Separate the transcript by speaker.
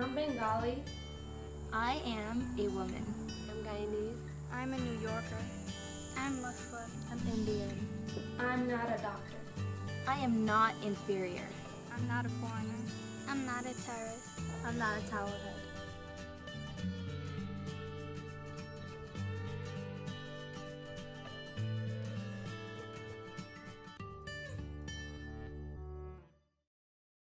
Speaker 1: I'm Bengali.
Speaker 2: I am a woman.
Speaker 3: I'm Guyanese.
Speaker 4: I'm a New Yorker.
Speaker 5: I'm Muslim.
Speaker 2: I'm Indian.
Speaker 1: I'm not a doctor.
Speaker 2: I am not inferior.
Speaker 4: I'm not a foreigner.
Speaker 5: I'm not a terrorist.
Speaker 2: I'm not a Taliban.